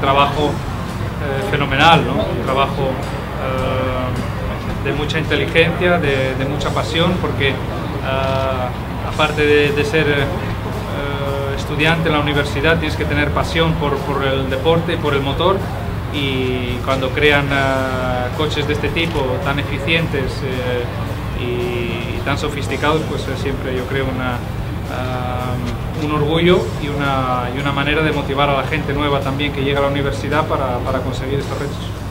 trabajo eh, fenomenal, ¿no? un trabajo eh, de mucha inteligencia, de, de, mucha pasión, porque eh, aparte de, de ser eh, estudiante en la universidad tienes que tener pasión por, por, el deporte por el motor y cuando crean uh, coches de este tipo tan eficientes uh, y, y, tan sofisticados, pues es siempre yo creo una, un orgullo y una, y una manera de motivar a la gente nueva también que llega a la universidad para, para conseguir estos retos.